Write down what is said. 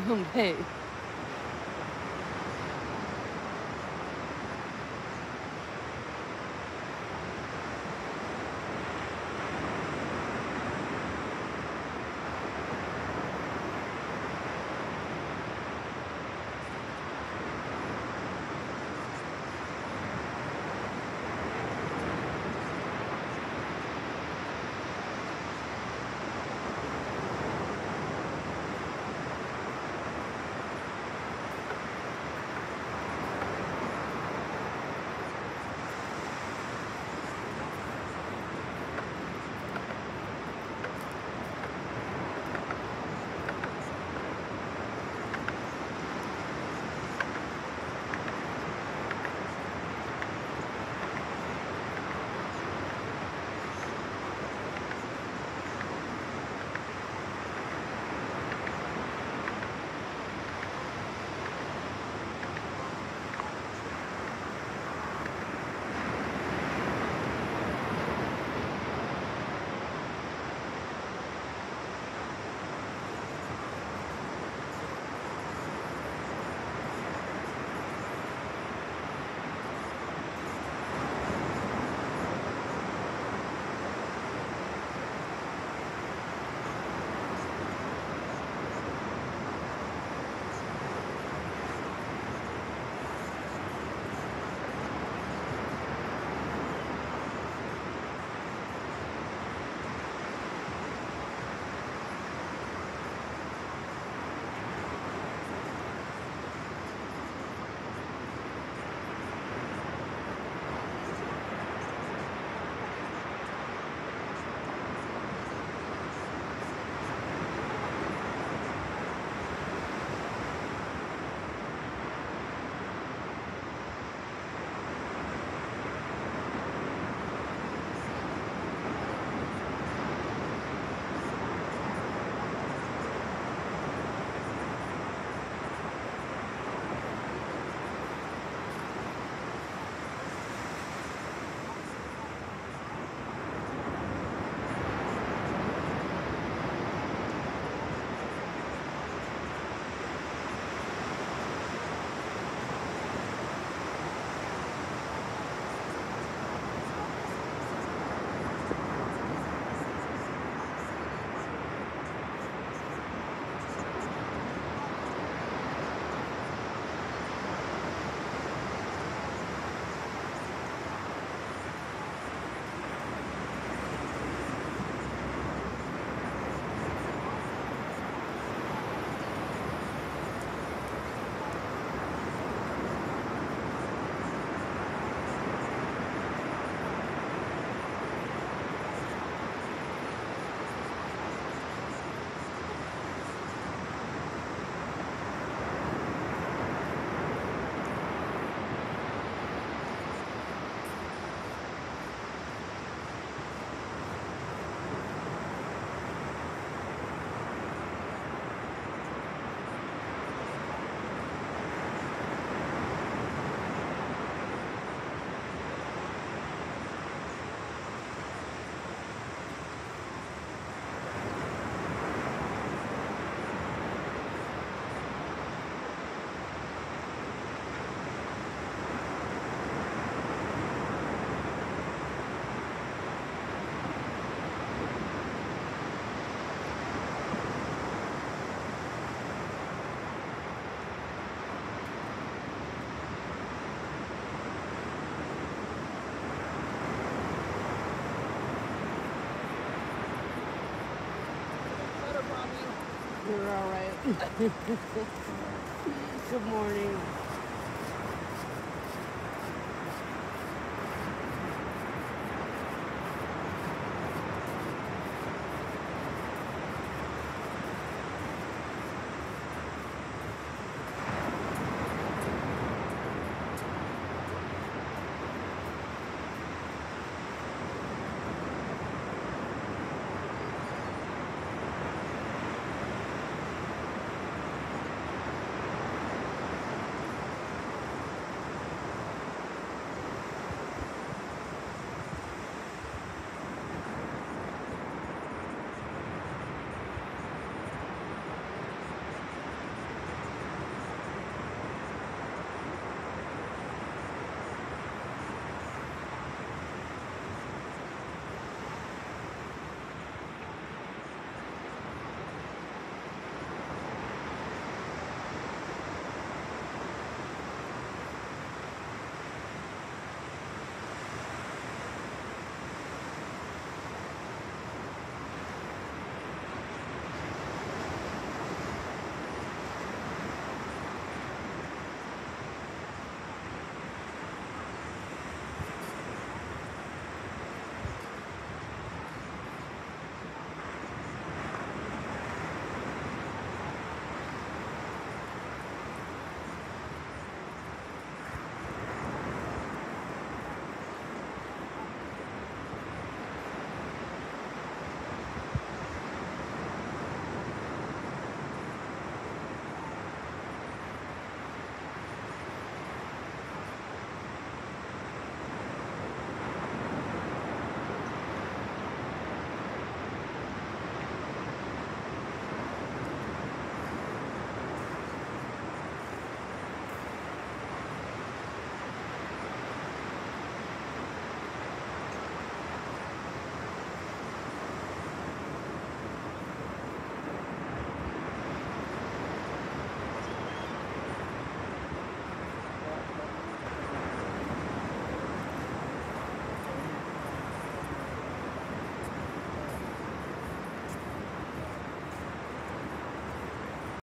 You're You're all right. Good morning.